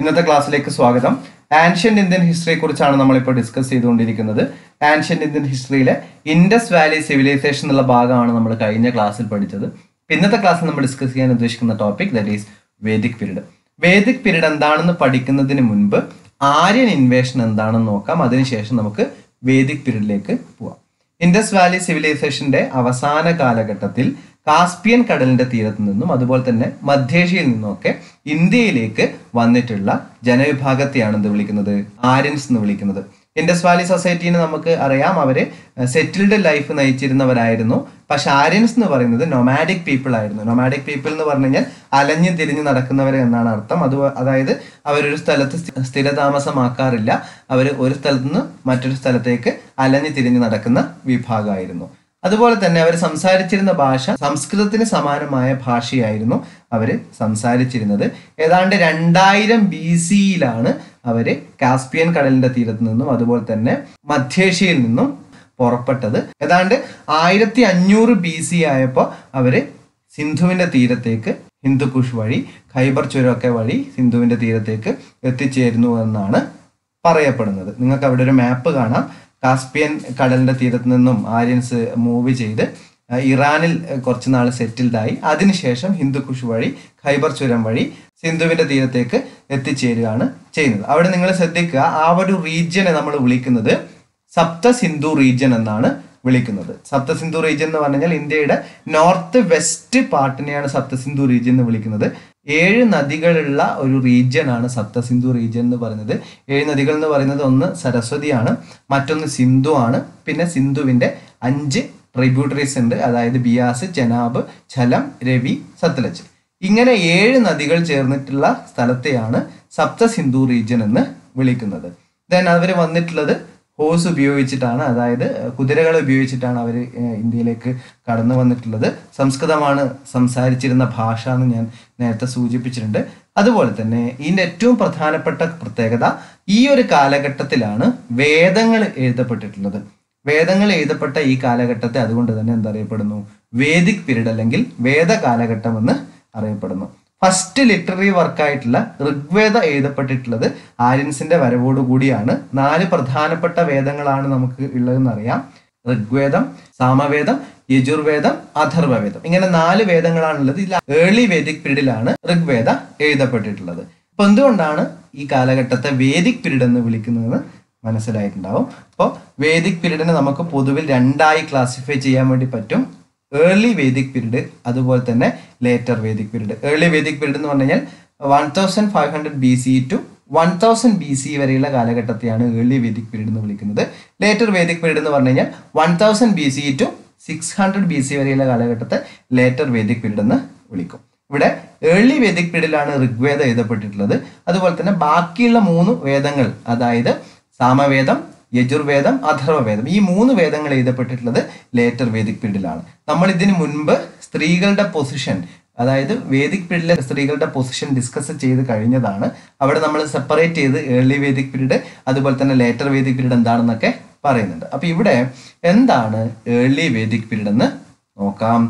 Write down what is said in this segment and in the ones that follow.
ഇന്നത്തെ ക്ലാസ്സിലേക്ക് സ്വാഗതം. ആൻഷ്യന്റ് ഇന്ത്യൻ ഹിസ്റ്ററിയെ കുറിച്ചാണ് നമ്മളിപ്പോൾ ഡിസ്കസ് ചെയ്തുകൊണ്ടിരിക്കുന്നത്. ആൻഷ്യന്റ് ഇന്ത്യൻ ഹിസ്റ്ററിയിലെ ഇൻഡസ് വാലി സിവിലൈസേഷൻ എന്നുള്ള ഭാഗമാണ് നമ്മൾ കഴിഞ്ഞ ക്ലാസ്സിൽ പഠിച്ചത്. ഇന്നത്തെ ക്ലാസ്സിൽ നമ്മൾ ഡിസ്കസ് ചെയ്യാൻ ഉദ്ദേശിക്കുന്ന topic that is Vedic period Vedic period എന്താണെന്ന് പഠിക്കുന്നതിന് മുൻപ് ആര്യൻ ഇൻവേഷൻ എന്താണെന്ന് നോക്കാം. അതിനുശേഷം നമുക്ക് വേദിക് പീരീഡിലേക്ക് പോവാം. ഇൻഡസ് വാലി സിവിലൈസേഷന്റെ അവസാന കാലഘട്ടത്തിൽ കാസ്പിയൻ കടലിന്റെ തീരത്ത് നിന്നും അതുപോലെ തന്നെ മധ്യേഷ്യയിൽ നിന്നുമൊക്കെ ഇന്ത്യയിലേക്ക് വന്നിട്ടുള്ള ജനവിഭാഗത്തെയാണ് എന്ത് വിളിക്കുന്നത്? ആര്യൻസ് എന്ന് വിളിക്കുന്നത്. ഇൻഡസ് വാലി സൊസൈറ്റീനെ നമുക്ക് അറിയാം. അവർ സെറ്റിൽഡ് ലൈഫ് നയിച്ചിരുന്നവരായിരുന്നു. പക്ഷെ ആര്യൻസ് എന്ന് പറയുന്നത് നൊമാഡിക് പീപ്പിൾ ആയിരുന്നു. നൊമാഡിക് പീപ്പിൾ എന്ന് പറഞ്ഞു കഴിഞ്ഞാൽ അലഞ്ഞു തിരിഞ്ഞ് നടക്കുന്നവർ എന്നാണ് അർത്ഥം. അത് അതായത് അവരൊരു സ്ഥലത്ത് സ്ഥിരതാമസമാക്കാറില്ല. അവർ ഒരു സ്ഥലത്ത് നിന്ന് മറ്റൊരു സ്ഥലത്തേക്ക് അലഞ്ഞു തിരിഞ്ഞ് നടക്കുന്ന വിഭാഗമായിരുന്നു. അതുപോലെ തന്നെ അവർ സംസാരിച്ചിരുന്ന ഭാഷ സംസ്കൃതത്തിന് സമാനമായ ഭാഷയായിരുന്നു അവർ സംസാരിച്ചിരുന്നത്. ഏതാണ്ട് രണ്ടായിരം ബി സിയിലാണ് അവർ കാസ്പിയൻ കടലിന്റെ തീരത്ത് നിന്നും അതുപോലെ തന്നെ മധ്യേഷ്യയിൽ നിന്നും പുറപ്പെട്ടത്. ഏതാണ്ട് ആയിരത്തി അഞ്ഞൂറ് ബി സി ആയപ്പോൾ അവർ സിന്ധുവിന്റെ തീരത്തേക്ക് ഹിന്ദുക്കുഷ് വഴി ഖൈബർ ചുരമൊക്കെ വഴി സിന്ധുവിന്റെ തീരത്തേക്ക് എത്തിച്ചേരുന്നു എന്നാണ് പറയപ്പെടുന്നത്. നിങ്ങൾക്ക് അവിടെ ഒരു മാപ്പ് കാണാം. കാസ്പിയൻ കടലിന്റെ തീരത്ത് നിന്നും ആര്യൻസ് മൂവ് ചെയ്ത് ഇറാനിൽ കുറച്ച് നാൾ സെറ്റിൽഡായി അതിനുശേഷം ഹിന്ദുക്കുഷ് വഴി ഖൈബർ ചുരം വഴി സിന്ധുവിന്റെ തീരത്തേക്ക് എത്തിച്ചേരുകയാണ് ചെയ്യുന്നത്. അവിടെ നിങ്ങൾ ശ്രദ്ധിക്കുക ആ ഒരു റീജിയനെ നമ്മൾ വിളിക്കുന്നത് സപ്ത സിന്ധു റീജിയൻ എന്നാണ് വിളിക്കുന്നത്. സപ്ത സിന്ധു റീജിയൻ എന്ന് പറഞ്ഞാൽ ഇന്ത്യയുടെ നോർത്ത് വെസ്റ്റ് പാർട്ടിനെയാണ് സപ്ത സിന്ധു റീജിയൻ എന്ന് വിളിക്കുന്നത്. ഏഴ് നദികളുള്ള ഒരു റീജിയനാണ് ആണ് സപ്ത സിന്ധു റീജിയൻ എന്ന് പറയുന്നത്. ഏഴ് നദികൾ എന്ന് പറയുന്നത് ഒന്ന് സരസ്വതിയാണ് മറ്റൊന്ന് സിന്ധു ആണ്. പിന്നെ സിന്ധുവിന്റെ അഞ്ച് ട്രിബ്യൂട്ടറീസ് ഉണ്ട് അതായത് ബിയാസ് ചെനാബ് ഛലം രവി സത്ലജ്. ഇങ്ങനെ ഏഴ് നദികൾ ചേർന്നിട്ടുള്ള സ്ഥലത്തെയാണ് സപ്ത സിന്ധു റീജിയൻ എന്ന് വിളിക്കുന്നത്. ദെൻ അവർ വന്നിട്ടുള്ളത് ഹോഴ്സ് ഉപയോഗിച്ചിട്ടാണ് അതായത് കുതിരകളെ ഉപയോഗിച്ചിട്ടാണ് അവർ ഇന്ത്യയിലേക്ക് കടന്നു വന്നിട്ടുള്ളത്. സംസ്കൃതമാണ് സംസാരിച്ചിരുന്ന ഭാഷ എന്ന് ഞാൻ നേരത്തെ സൂചിപ്പിച്ചിട്ടുണ്ട്. അതുപോലെ തന്നെ ഇതിന്റെ ഏറ്റവും പ്രധാനപ്പെട്ട പ്രത്യേകത ഈ ഒരു കാലഘട്ടത്തിലാണ് വേദങ്ങൾ എഴുതപ്പെട്ടിട്ടുള്ളത്. വേദങ്ങൾ എഴുതപ്പെട്ട ഈ കാലഘട്ടത്തെ അതുകൊണ്ട് തന്നെ എന്തറിയപ്പെടുന്നു? വേദിക് പിരീഡ് അല്ലെങ്കിൽ വേദ കാലഘട്ടം എന്ന് അറിയപ്പെടുന്നു. ഫസ്റ്റ് ലിറ്റററി വർക്കായിട്ടുള്ള ഋഗ്വേദ എഴുതപ്പെട്ടിട്ടുള്ളത് ആര്യൻസിന്റെ വരവോടുകൂടിയാണ് നാല് പ്രധാനപ്പെട്ട വേദങ്ങളാണ് നമുക്ക് ഉള്ളതെന്ന് അറിയാം. ഋഗ്വേദം സാമവേദം യജുർവേദം അഥർവവേദം. ഇങ്ങനെ നാല് വേദങ്ങളാണുള്ളത്. ഇതിൽ ഏർലി വേദിക് പീരീഡിലാണ് ഋഗ്വേദ എഴുതപ്പെട്ടിട്ടുള്ളത്. അപ്പൊ എന്തുകൊണ്ടാണ് ഈ കാലഘട്ടത്തെ വേദിക് പീരീഡ് എന്ന് വിളിക്കുന്നതെന്ന് മനസ്സിലായിട്ടുണ്ടാവും. അപ്പോൾ വേദിക് പീരീഡിനെ നമുക്ക് പൊതുവിൽ രണ്ടായി ക്ലാസിഫൈ ചെയ്യാൻ വേണ്ടി പറ്റും. ഏർലി വേദിക് പീരീഡ് അതുപോലെ തന്നെ later Vedic period early Vedic period എന്ന് പറഞ്ഞു കഴിഞ്ഞാൽ one thousand five hundred B C to one thousand B C വരെയുള്ള കാലഘട്ടത്തെയാണ് ഏർലി വേദിക് പീരീഡ് എന്ന് വിളിക്കുന്നത്. ലേറ്റർ വേദിക് പീരീഡ് എന്ന് പറഞ്ഞു കഴിഞ്ഞാൽ one thousand B C to six hundred B C വരെയുള്ള കാലഘട്ടത്തെ ലേറ്റർ വേദിക് പീരീഡ് എന്ന് വിളിക്കും. ഇവിടെ ഏർലി വേദിക് പീരീഡിലാണ് ഋഗ്വേദം എഴുതപ്പെട്ടിട്ടുള്ളത്. അതുപോലെ തന്നെ ബാക്കിയുള്ള മൂന്ന് വേദങ്ങൾ അതായത് സാമവേദം യജുർവേദം അഥർവവേദം ഈ മൂന്ന് വേദങ്ങൾ എഴുതപ്പെട്ടിട്ടുള്ളത് ലേറ്റർ വേദിക് പീരീഡിലാണ് നമ്മൾ ഇതിന് മുൻപ് സ്ത്രീകളുടെ പൊസിഷൻ അതായത് വേദിക് പീരീഡിലെ സ്ത്രീകളുടെ പൊസിഷൻ ഡിസ്കസ് ചെയ്ത് കഴിഞ്ഞതാണ്. അവിടെ നമ്മൾ സെപ്പറേറ്റ് ചെയ്ത് ഏർലി വേദിക് പീരീഡ് അതുപോലെ തന്നെ ലേറ്റർ വേദിക് പീരീഡ് എന്താണെന്നൊക്കെ പറയുന്നുണ്ട്. അപ്പൊ ഇവിടെ എന്താണ് ഏർലി വേദിക് പീരീഡ് എന്ന് നോക്കാം.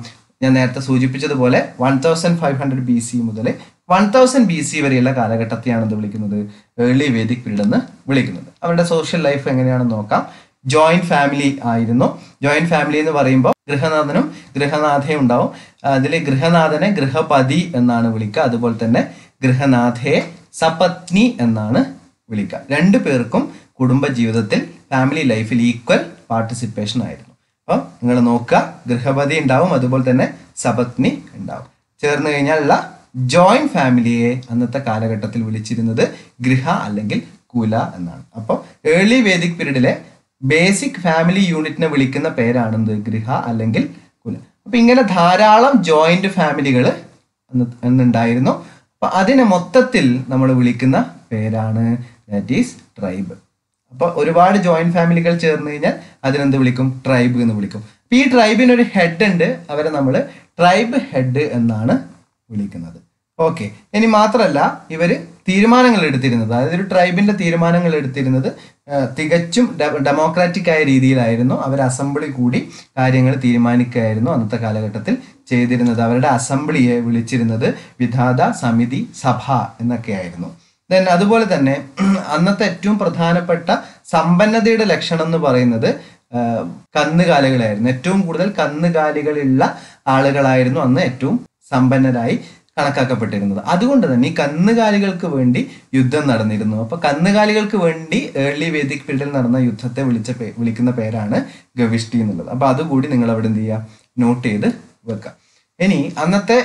ഞാൻ നേരത്തെ സൂചിപ്പിച്ചതുപോലെ one thousand five hundred B C മുതൽ വൺ തൗസൻഡ് ബി സി വരെയുള്ള കാലഘട്ടത്തെയാണ് ഇത് വിളിക്കുന്നത് ഏർലി വേദിക് പീരീഡ് എന്ന് വിളിക്കുന്നത്. അവരുടെ സോഷ്യൽ ലൈഫ് എങ്ങനെയാണെന്ന് നോക്കാം. ജോയിന്റ് ഫാമിലി ആയിരുന്നു. ജോയിന്റ് ഫാമിലി എന്ന് പറയുമ്പോൾ ഗൃഹനാഥനും ഗൃഹനാഥയും ഉണ്ടാവും. അതിൽ ഗൃഹനാഥനെ ഗൃഹപതി എന്നാണ് വിളിക്കുക. അതുപോലെ തന്നെ ഗൃഹനാഥയെ സപത്നി എന്നാണ് വിളിക്കുക. രണ്ടു പേർക്കും കുടുംബ ജീവിതത്തിൽ ഫാമിലി ലൈഫിൽ ഈക്വൽ പാർട്ടിസിപ്പേഷൻ ആയിരുന്നു. അപ്പോൾ നിങ്ങൾ നോക്കുക ഗൃഹപതി ഉണ്ടാവും അതുപോലെ തന്നെ സപത്നി ഉണ്ടാവും. ചേർന്ന് കഴിഞ്ഞാലുള്ള ജോയിന്റ് ഫാമിലിയെ അന്നത്തെ കാലഘട്ടത്തിൽ വിളിച്ചിരുന്നത് ഗൃഹ അല്ലെങ്കിൽ കുല എന്നാണ്. അപ്പോൾ ഏർലി വേദിക് പീരീഡിലെ ബേസിക് ഫാമിലി യൂണിറ്റിനെ വിളിക്കുന്ന പേരാണെന്ത്? ഗൃഹ അല്ലെങ്കിൽ കുല. അപ്പൊ ഇങ്ങനെ ധാരാളം ജോയിന്റ് ഫാമിലികൾ എന്നുണ്ടായിരുന്നു അപ്പൊ അതിനെ മൊത്തത്തിൽ നമ്മൾ വിളിക്കുന്ന പേരാണ് ദാറ്റ് ഈസ് ട്രൈബ് അപ്പൊ ഒരുപാട് ജോയിന്റ് ഫാമിലികൾ ചേർന്ന് കഴിഞ്ഞാൽ അതിനെന്ത് വിളിക്കും? ട്രൈബ് എന്ന് വിളിക്കും. ഈ ട്രൈബിനൊരു ഹെഡ് ഉണ്ട്. അവരെ നമ്മൾ ട്രൈബ് ഹെഡ് എന്നാണ് വിളിക്കുന്നത്. ഓക്കെ ഇനി മാത്രമല്ല ഇവർ തീരുമാനങ്ങൾ എടുത്തിരുന്നത്. അതായത് ഒരു ട്രൈബിന്റെ തീരുമാനങ്ങൾ എടുത്തിരുന്നത് തികച്ചും ഡെമോക്രാറ്റിക് ആയ രീതിയിലായിരുന്നു അവർ അസംബ്ലി കൂടി കാര്യങ്ങൾ തീരുമാനിക്കുകയായിരുന്നു അന്നത്തെ കാലഘട്ടത്തിൽ ചെയ്തിരുന്നത്. അവരുടെ അസംബ്ലിയെ വിളിച്ചിരുന്നത് വിധാത സമിതി സഭ എന്നൊക്കെയായിരുന്നു. ദെൻ അതുപോലെ തന്നെ അന്നത്തെ ഏറ്റവും പ്രധാനപ്പെട്ട സമ്പന്നതയുടെ ലക്ഷണം എന്ന് പറയുന്നത് കന്നുകാലികളായിരുന്നു. ഏറ്റവും കൂടുതൽ കന്നുകാലികളുള്ള ആളുകളായിരുന്നു അന്ന് ഏറ്റവും സമ്പന്നരായി കണക്കാക്കപ്പെട്ടിരുന്നത്. അതുകൊണ്ട് തന്നെ ഈ കന്നുകാലികൾക്ക് വേണ്ടി യുദ്ധം നടന്നിരുന്നു. അപ്പൊ കന്നുകാലികൾക്ക് വേണ്ടി ഏർലി വേദിക് പീരീഡിൽ നടന്ന യുദ്ധത്തെ വിളിച്ച വിളിക്കുന്ന പേരാണ് ഗവിഷ്ടി എന്നുള്ളത്. അപ്പൊ അതുകൂടി നിങ്ങൾ അവിടെ എന്ത് ചെയ്യുക? നോട്ട് ചെയ്ത് വെക്കുക. ഇനി അന്നത്തെ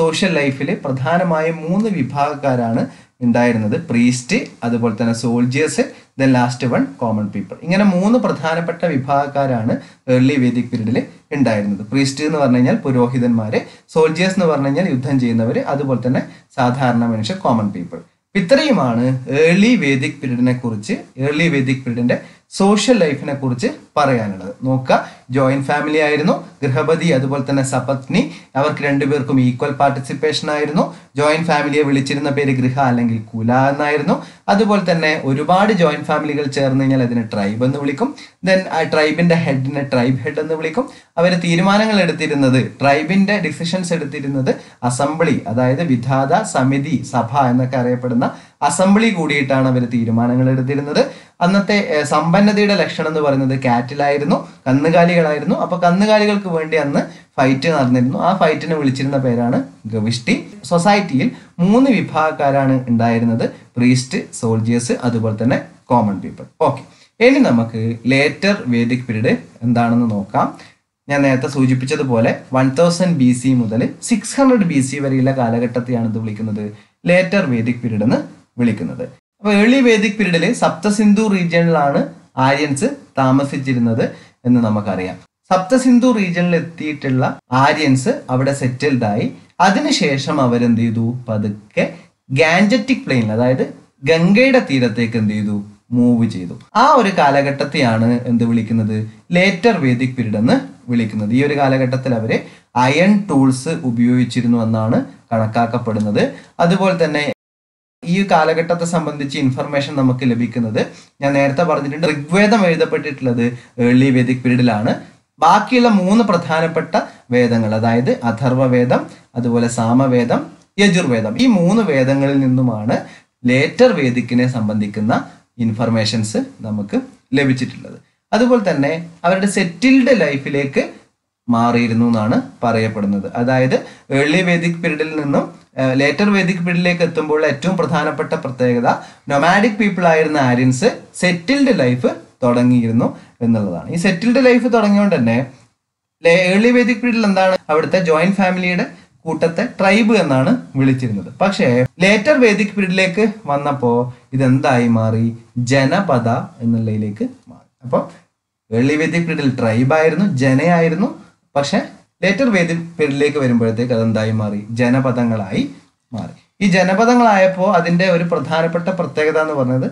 സോഷ്യൽ ലൈഫിൽ പ്രധാനമായും മൂന്ന് വിഭാഗക്കാരാണ് ഉണ്ടായിരുന്നത് പ്രീസ്റ്റ് അതുപോലെ തന്നെ soldiers the last one common people ഇങ്ങനെ മൂന്ന് പ്രധാനപ്പെട്ട വിഭാഗക്കാരാണ് ഏർലി വേദിക് പീരീഡിൽ ഉണ്ടായിരുന്നത്. പ്രീസ്റ്റ് എന്ന് പറഞ്ഞു കഴിഞ്ഞാൽ പുരോഹിതന്മാര് സോൾജിയേഴ്സ് എന്ന് പറഞ്ഞു കഴിഞ്ഞാൽ യുദ്ധം ചെയ്യുന്നവർ അതുപോലെ തന്നെ സാധാരണ മനുഷ്യർ കോമൺ പീപ്പിൾ ഇത്രയുമാണ് ഏർലി വേദിക് പീരീഡിനെ കുറിച്ച് ഏർലി വേദിക് പീരീഡിന്റെ സോഷ്യൽ ലൈഫിനെ കുറിച്ച് പറയാനുള്ളത്. നോക്കുക ജോയിന്റ് ഫാമിലി ആയിരുന്നു ഗൃഹപതി അതുപോലെ തന്നെ സപത്നി അവർക്ക് രണ്ടുപേർക്കും ഈക്വൽ പാർട്ടിസിപ്പേഷൻ ആയിരുന്നു. ജോയിന്റ് ഫാമിലിയെ വിളിച്ചിരുന്ന പേര് ഗൃഹ അല്ലെങ്കിൽ കുല എന്നായിരുന്നു. അതുപോലെ തന്നെ ഒരുപാട് ജോയിന്റ് ഫാമിലികൾ ചേർന്ന് കഴിഞ്ഞാൽ അതിനെ ട്രൈബ് എന്ന് വിളിക്കും. ദെൻ ആ ട്രൈബിന്റെ ഹെഡിനെ ട്രൈബ് ഹെഡ് എന്ന് വിളിക്കും. അവർ തീരുമാനങ്ങൾ എടുത്തിരുന്നത് ട്രൈബിന്റെ ഡിസിഷൻസ് എടുത്തിരുന്നത് അസംബ്ലി അതായത് വിധാത സമിതി സഭ എന്നൊക്കെ അറിയപ്പെടുന്ന അസംബ്ലി കൂടിയിട്ടാണ് അവർ തീരുമാനങ്ങൾ എടുത്തിരുന്നത്. അന്നത്തെ സമ്പന്നതയുടെ ലക്ഷണം എന്ന് പറയുന്നത് കാറ്റിലായിരുന്നു കന്നുകാലികളായിരുന്നു. അപ്പൊ കന്നുകാലികൾക്ക് വേണ്ടി അന്ന് ഫൈറ്റ് നടന്നിരുന്നു. ആ ഫൈറ്റിനെ വിളിച്ചിരുന്ന പേരാണ് ഗവിഷ്ടി. സൊസൈറ്റിയിൽ മൂന്ന് വിഭാഗക്കാരാണ് ഉണ്ടായിരുന്നത്. പ്രീസ്റ്റ് സോൾജിയേഴ്സ് അതുപോലെ തന്നെ കോമൺ പീപ്പിൾ ഓക്കെ ഇനി നമുക്ക് ലേറ്റർ വേദിക് പീരീഡ് എന്താണെന്ന് നോക്കാം. ഞാൻ നേരത്തെ സൂചിപ്പിച്ചതുപോലെ വൺ തൗസൻഡ് ബി സി മുതൽ സിക്സ് ഹൺഡ്രഡ് ബി സി വരെയുള്ള കാലഘട്ടത്തെയാണ് ഇത് വിളിക്കുന്നത്. ലേറ്റർ വേദിക് പീരീഡ് എന്ന് വിളിക്കുന്നത്. അപ്പോൾ ഏർലി വേദിക് പീരീഡിൽ സപ്തസിന്ധു റീജിയനിലാണ് ആര്യൻസ് താമസിച്ചിരുന്നത് എന്ന് നമുക്കറിയാം. സപ്തസിന്ധു റീജിയനിൽ എത്തിയിട്ടുള്ള ആര്യൻസ് അവിടെ സെറ്റിൽഡ് ആയി. അതിനുശേഷം അവരെന്ത് ചെയ്തു? പതുക്കെ ഗാൻജറ്റിക് പ്ലെയിൻ അതായത് ഗംഗയുടെ തീരത്തേക്ക് എന്ത് ചെയ്തു? മൂവ് ചെയ്തു. ആ ഒരു കാലഘട്ടത്തെയാണ് എന്ത് വിളിക്കുന്നത്? ലേറ്റർ വേദിക് പീരീഡ് എന്ന് വിളിക്കുന്നത്. ഈ ഒരു കാലഘട്ടത്തിൽ അവർ അയൺ ടൂൾസ് ഉപയോഗിച്ചിരുന്നു എന്നാണ് കണക്കാക്കപ്പെടുന്നത്. അതുപോലെ തന്നെ ഈ കാലഘട്ടത്തെ സംബന്ധിച്ച് ഇൻഫർമേഷൻ നമുക്ക് ലഭിക്കുന്നത് ഞാൻ നേരത്തെ പറഞ്ഞിട്ടുണ്ട് ഋഗ്വേദം എഴുതപ്പെട്ടിട്ടുള്ളത് ഏർലി വേദിക് പീരീഡിലാണ് ബാക്കിയുള്ള മൂന്ന് പ്രധാനപ്പെട്ട വേദങ്ങൾ അതായത് അഥർവവേദം അതുപോലെ സാമവേദം യജുർവേദം ഈ മൂന്ന് വേദങ്ങളിൽ നിന്നുമാണ് ലേറ്റർ വേദിക്കിനെ സംബന്ധിക്കുന്ന ഇൻഫർമേഷൻസ് നമുക്ക് ലഭിച്ചിട്ടുള്ളത്. അതുപോലെ തന്നെ അവരുടെ സെറ്റിൽഡ് ലൈഫിലേക്ക് മാറിയിരുന്നു എന്നാണ് പറയപ്പെടുന്നത്. അതായത് ഏർലി വേദിക് പീരീഡിൽ നിന്നും ലേറ്റർ വേദിക് പീരീഡിലേക്ക് എത്തുമ്പോൾ ഏറ്റവും പ്രധാനപ്പെട്ട പ്രത്യേകത നൊമാഡിക് പീപ്പിൾ ആയിരുന്ന ആര്യൻസ് സെറ്റിൽഡ് ലൈഫ് തുടങ്ങിയിരുന്നു എന്നുള്ളതാണ്. ഈ സെറ്റിൽഡ് ലൈഫ് തുടങ്ങിയോണ്ട് തന്നെ ഏർലി വേദിക് പീരീഡിൽ എന്താണ് അവിടുത്തെ ജോയിന്റ് ഫാമിലിയുടെ കൂട്ടത്തെ ട്രൈബ് എന്നാണ് വിളിച്ചിരുന്നത്. പക്ഷേ ലേറ്റർ വേദിക് പീരീഡിലേക്ക് വന്നപ്പോ ഇതെന്തായി മാറി? ജനപദ എന്നുള്ളതിലേക്ക് മാറി. അപ്പോൾ ഏർലി വേദിക് പീരീഡിൽ ട്രൈബായിരുന്നു ജനയായിരുന്നു പക്ഷെ ലേറ്റർ വേദി പേരിലേക്ക് വരുമ്പോഴത്തേക്ക് അതെന്തായി മാറി? ജനപദങ്ങളായി മാറി. ഈ ജനപദങ്ങളായപ്പോൾ അതിന്റെ ഒരു പ്രധാനപ്പെട്ട പ്രത്യേകത എന്ന് പറഞ്ഞത്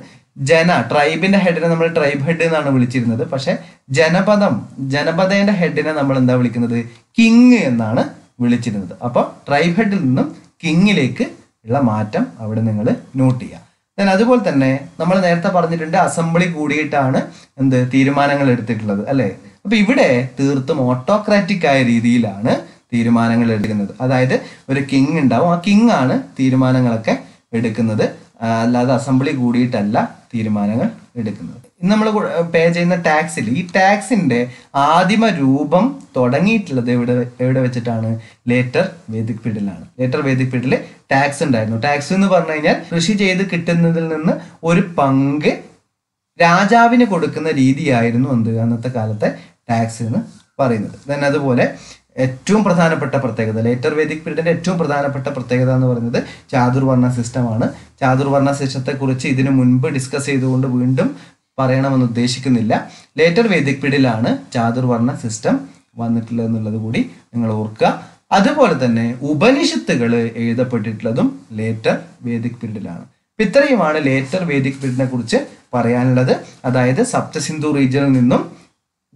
ജന ട്രൈബിന്റെ ഹെഡിനെ നമ്മൾ ട്രൈബ് ഹെഡ് എന്നാണ് വിളിച്ചിരുന്നത്. പക്ഷെ ജനപദം ജനപദേന്റെ ഹെഡിനെ നമ്മൾ എന്താ വിളിക്കുന്നത്? കിങ് എന്നാണ് വിളിച്ചിരുന്നത്. അപ്പോൾ ട്രൈബ് ഹെഡിൽ നിന്നും കിങ്ങിലേക്ക് ഉള്ള മാറ്റം അവിടെ നിങ്ങൾ നോട്ട് ചെയ്യുക. ഞാൻ അതുപോലെ തന്നെ നമ്മൾ നേരത്തെ പറഞ്ഞിട്ടുണ്ട് അസംബ്ലി കൂടിയിട്ടാണ് എന്ത് തീരുമാനങ്ങൾ എടുത്തിട്ടുള്ളത് അല്ലെ? അപ്പൊ ഇവിടെ തീർത്തും ഓട്ടോക്രാറ്റിക് ആയ രീതിയിലാണ് തീരുമാനങ്ങൾ എടുക്കുന്നത്. അതായത് ഒരു കിങ് ഉണ്ടാവും. ആ കിങ് ആണ് തീരുമാനങ്ങളൊക്കെ എടുക്കുന്നത്. അല്ലാതെ അസംബ്ലി കൂടിയിട്ടല്ല തീരുമാനങ്ങൾ എടുക്കുന്നത്. ഇന്ന് നമ്മൾ പേ ചെയ്യുന്ന ടാക്സിൽ ഈ ടാക്സിന്റെ ആദിമ രൂപം തുടങ്ങിയിട്ടുള്ളത് എവിടെ എവിടെ വെച്ചിട്ടാണ്? ലേറ്റർ വേദിക് ഫീഡിലാണ് ലേറ്റർ വേദിക് ഫീഡിൽ ടാക്സ് ഉണ്ടായിരുന്നു. ടാക്സ് എന്ന് പറഞ്ഞു കഴിഞ്ഞാൽ കൃഷി ചെയ്ത് കിട്ടുന്നതിൽ നിന്ന് ഒരു പങ്ക് രാജാവിന് കൊടുക്കുന്ന രീതിയായിരുന്നു എന്ത്? അന്നത്തെ കാലത്തെ ടാക്സ് എന്ന് പറയുന്നത്. ദെൻ അതുപോലെ ഏറ്റവും പ്രധാനപ്പെട്ട പ്രത്യേകത ലേറ്റർ വേദിക് പീരീഡിന്റെ ഏറ്റവും പ്രധാനപ്പെട്ട പ്രത്യേകത എന്ന് പറയുന്നത് ചാതുർവർണ സിസ്റ്റമാണ് ചാതുർവർണ സിസ്റ്റത്തെ കുറിച്ച് ഇതിനു മുൻപ് ഡിസ്കസ് ചെയ്തുകൊണ്ട് വീണ്ടും പറയണമെന്ന് ഉദ്ദേശിക്കുന്നില്ല. ലേറ്റർ വേദിക് പീരീഡിലാണ് ചാതുർവർണ സിസ്റ്റം വന്നിട്ടുള്ളത് എന്നുള്ളത് കൂടി നിങ്ങൾ ഓർക്കുക. അതുപോലെ തന്നെ ഉപനിഷത്തുകൾ എഴുതപ്പെട്ടിട്ടുള്ളതും ലേറ്റർ വേദിക് പീരീഡിലാണ് ഇത്രയുമാണ് ലേറ്റർ വേദിക് പീരീഡിനെ കുറിച്ച് പറയാനുള്ളത്. അതായത് സപ്തസിന്ധു റീജിയനിൽ നിന്നും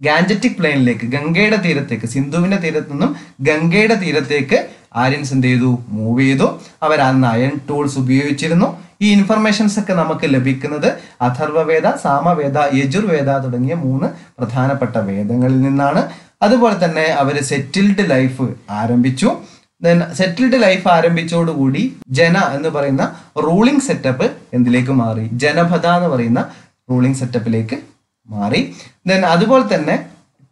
ഗാൻജറ്റിക് പ്ലെയിനിലേക്ക് ഗംഗയുടെ തീരത്തേക്ക് സിന്ധുവിന്റെ തീരത്ത് നിന്നും ഗംഗയുടെ തീരത്തേക്ക് ആര്യൻസ് എന്ത് ചെയ്തു? മൂവ് ചെയ്തു. അവർ അന്ന് അയൺ ടൂൾസ് ഉപയോഗിച്ചിരുന്നു. ഈ ഇൻഫർമേഷൻസ് ഒക്കെ നമുക്ക് ലഭിക്കുന്നത് അഥർവവേദ സാമവേദ യജുർവേദ തുടങ്ങിയ മൂന്ന് പ്രധാനപ്പെട്ട വേദങ്ങളിൽ നിന്നാണ്. അതുപോലെ തന്നെ അവർ സെറ്റിൽഡ് ലൈഫ് ആരംഭിച്ചു. ദെൻ സെറ്റിൽഡ് ലൈഫ് ആരംഭിച്ചോടുകൂടി ജന എന്ന് പറയുന്ന റൂളിംഗ് സെറ്റപ്പ് എന്തിലേക്ക് മാറി? ജനപഥ എന്ന് പറയുന്ന റൂളിംഗ് സെറ്റപ്പിലേക്ക് മാറി. ദെൻ അതുപോലെ തന്നെ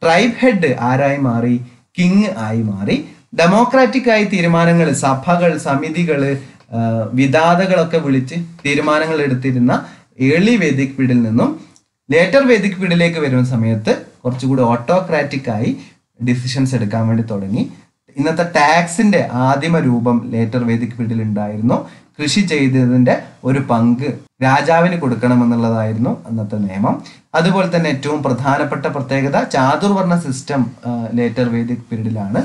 ട്രൈബ് ഹെഡ് ആരായി മാറി? കിങ് ആയി മാറി. ഡെമോക്രാറ്റിക് ആയി തീരുമാനങ്ങൾ സഭകൾ സമിതികൾ വിധാതകളൊക്കെ വിളിച്ച് തീരുമാനങ്ങൾ എടുത്തിരുന്ന ഏളി വേദിക് പീഡിൽ നിന്നും ലേറ്റർ വേദിക് പീഡിലേക്ക് വരുന്ന സമയത്ത് കുറച്ചുകൂടി ഓട്ടോക്രാറ്റിക് ആയി ഡിസിഷൻസ് എടുക്കാൻ വേണ്ടി തുടങ്ങി. ഇന്നത്തെ ടാക്സിന്റെ ആദിമ രൂപം ലേറ്റർ വേദിക് പീഡിൽ ഉണ്ടായിരുന്നു കൃഷി ചെയ്തതിന്റെ ഒരു പങ്ക് രാജാവിന് കൊടുക്കണമെന്നുള്ളതായിരുന്നു അന്നത്തെ നിയമം. അതുപോലെ തന്നെ ഏറ്റവും പ്രധാനപ്പെട്ട പ്രത്യേകത ചാതുർവർണ സിസ്റ്റം ലേറ്റർ വേദിക് പീരീഡിലാണ്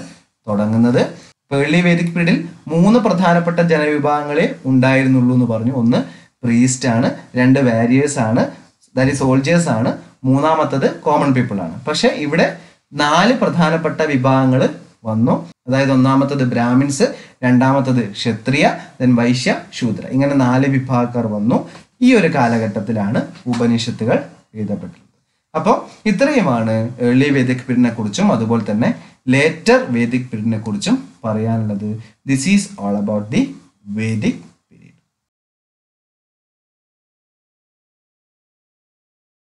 തുടങ്ങുന്നത്. പേർലി വേദിക് പീരീഡിൽ മൂന്ന് പ്രധാനപ്പെട്ട ജനവിഭാഗങ്ങളെ ഉണ്ടായിരുന്നുള്ളൂ എന്ന് പറഞ്ഞു. ഒന്ന് പ്രീസ്റ്റ് ആണ് രണ്ട് വാരിയേഴ്സ് ആണ് ദാറ്റ് ഈസ് സോൾജേഴ്സ് ആണ് മൂന്നാമത്തത് കോമൺ പീപ്പിൾ ആണ്. പക്ഷെ ഇവിടെ നാല് പ്രധാനപ്പെട്ട വിഭാഗങ്ങൾ വന്നു. അതായത് ഒന്നാമത്തത് ബ്രാഹ്മിൻസ് രണ്ടാമത്തത് ക്ഷത്രിയ ദെൻ വൈശ്യ ശൂദ്ര. ഇങ്ങനെ നാല് വിഭാഗക്കാർ വന്നു. ഈ ഒരു കാലഘട്ടത്തിലാണ് ഉപനിഷത്തുകൾ എഴുതപ്പെട്ടത് അപ്പോൾ ഇത്രയുമാണ് ഏർലി വേദിക് പിരിനെ കുറിച്ചും അതുപോലെ തന്നെ ലേറ്റർ വേദിക് പിരിനെ കുറിച്ചും പറയാനുള്ളത്. This is all about the Vedic